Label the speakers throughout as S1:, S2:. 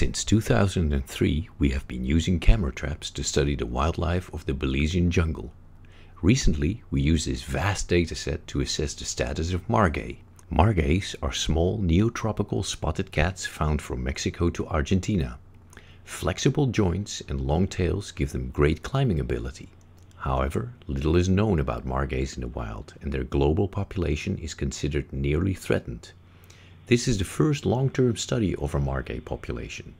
S1: Since 2003, we have been using camera traps to study the wildlife of the Belizean jungle. Recently, we used this vast dataset to assess the status of margay. Margays are small neotropical spotted cats found from Mexico to Argentina. Flexible joints and long tails give them great climbing ability. However, little is known about margays in the wild, and their global population is considered nearly threatened. This is the first long-term study of a margay population.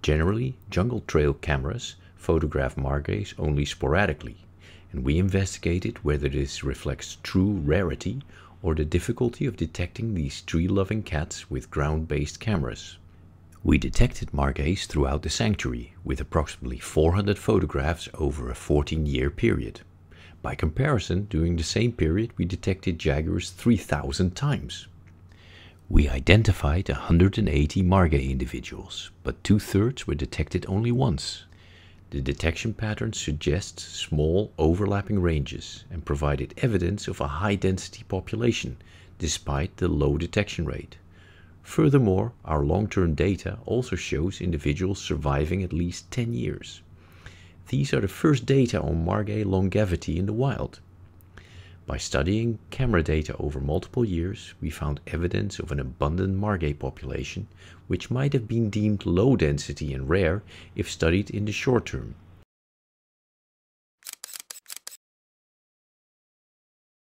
S1: Generally, jungle trail cameras photograph margays only sporadically, and we investigated whether this reflects true rarity or the difficulty of detecting these tree-loving cats with ground-based cameras. We detected margays throughout the sanctuary with approximately 400 photographs over a 14-year period. By comparison, during the same period we detected jaguars 3,000 times. We identified 180 margay individuals, but two-thirds were detected only once. The detection pattern suggests small overlapping ranges and provided evidence of a high-density population despite the low detection rate. Furthermore, our long-term data also shows individuals surviving at least 10 years. These are the first data on margay longevity in the wild. By studying camera data over multiple years, we found evidence of an abundant margay population, which might have been deemed low density and rare if studied in the short term.